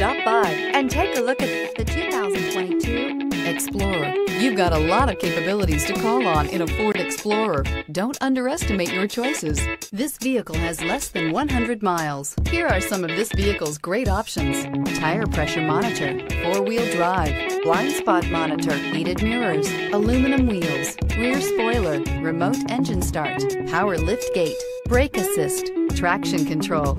and take a look at the 2022 Explorer. You've got a lot of capabilities to call on in a Ford Explorer. Don't underestimate your choices. This vehicle has less than 100 miles. Here are some of this vehicle's great options. Tire pressure monitor, four-wheel drive, blind spot monitor, heated mirrors, aluminum wheels, rear spoiler, remote engine start, power lift gate, brake assist, traction control.